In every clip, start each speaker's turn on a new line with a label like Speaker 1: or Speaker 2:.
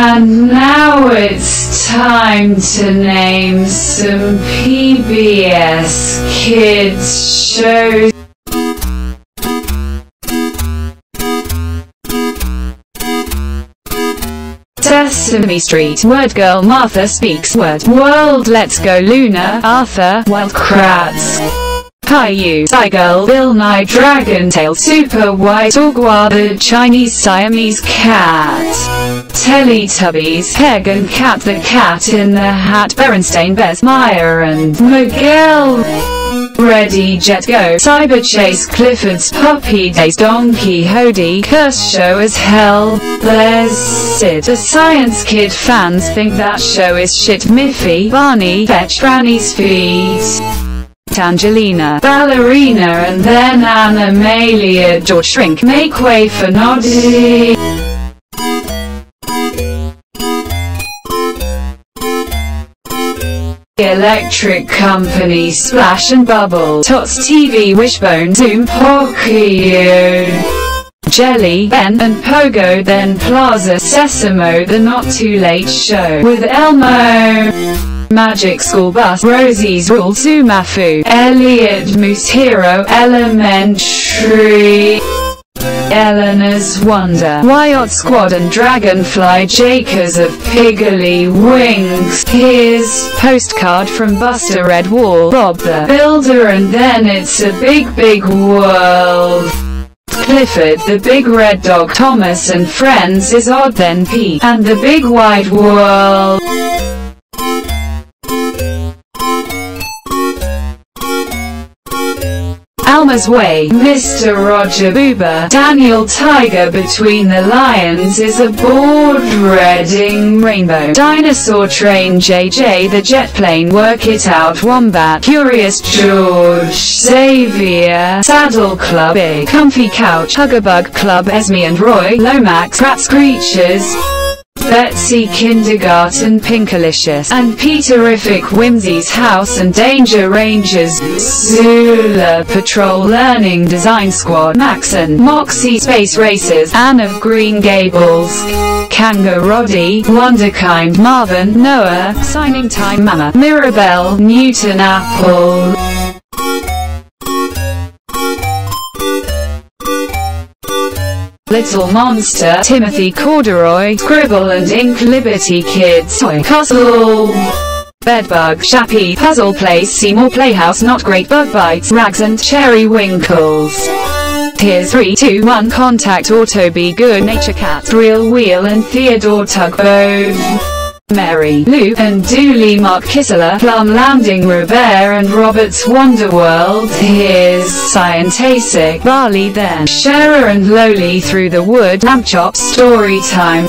Speaker 1: And now it's time to name some PBS Kids shows. Sesame Street, Word Girl, Martha Speaks Word, World, Let's Go Luna, Arthur, Wild Kratts. Caillou, Girl, Bill Nye, Dragon Tail, Super White Sagwa, the Chinese Siamese Cat. Teletubbies, Peg and Cat the Cat in the Hat, Berenstain Bears, Maya and Miguel. Ready Jet Go, Cyberchase, Clifford's Puppy Days, Donkey Hodie, Curse Show as Hell, There's Sid, the Science Kid fans think that show is shit, Miffy, Barney, Fetch Granny's Feet. Angelina, Ballerina and then Anna Animalia, George Shrink, make way for Noddy. Electric Company, Splash and Bubble, Tots TV, Wishbone, Zoom, Pocoyo. Jelly, Ben, and Pogo then Plaza Sesamo The Not Too Late Show, with Elmo. Magic School Bus, Rosie's Rule, Zoboomafoo, Elliot Moose Hero, Elementary. Eleanor's Wonder, Wyatt Squad and Dragonfly Jakers of Piggley Winks. Here's postcard from Buster Redwall, Bob the Builder and then it's a big big world. Clifford the Big Red Dog Thomas and Friends is Odd then Peep and the Big Wide World. Alma's Way, Mr. Roger Boober, Daniel Tiger Between the Lions is a board Reading Rainbow, Dinosaur Train JJ the Jet Plane Work It Out Wombat, Curious George, Xavier, Saddle Club Big, Comfy Couch, Hugabug Club Esme and Roy, Lomax, Rat Screechers, Betsy Kindergarten Pinkalicious, and Peterrific Whimsy's House and Danger Rangers, Zula Patrol Learning Design Squad, Max and Moxie Space Racers, Anne of Green Gables, Kanga Roddy, Wonderkind Marvin, Noah, Signing Time Mama, Mirabelle, Newton Apple. Little Monster, Timothy Corduroy, Scribble and Ink Liberty Kids, Toy Castle. Bedbug, Shappy, Puzzle Place, Seymour Playhouse, Not Great Bug Bites, Rags and Cherry Winkles. Here's 3, 2, 1 Contact Auto Be Good Nature Cat, Real Wheel and Theodore Tugboat. Mary, Lou, and Dooley Mark Kissela, Plum Landing Robert and Robert's Wonderworld, here's Scientific, Barley then, Sharer and Lowly Through the Wood, Lamb Chop, Story Time,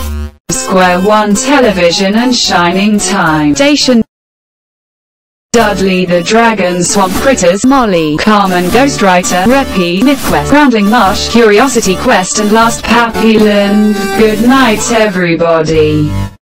Speaker 1: Square One Television and Shining Time, Station. Dudley the Dragon Swamp Critters Molly Carmen Ghostwriter Reppy MythQuest Groundling Marsh Curiosity Quest and Last Pappyland Good night everybody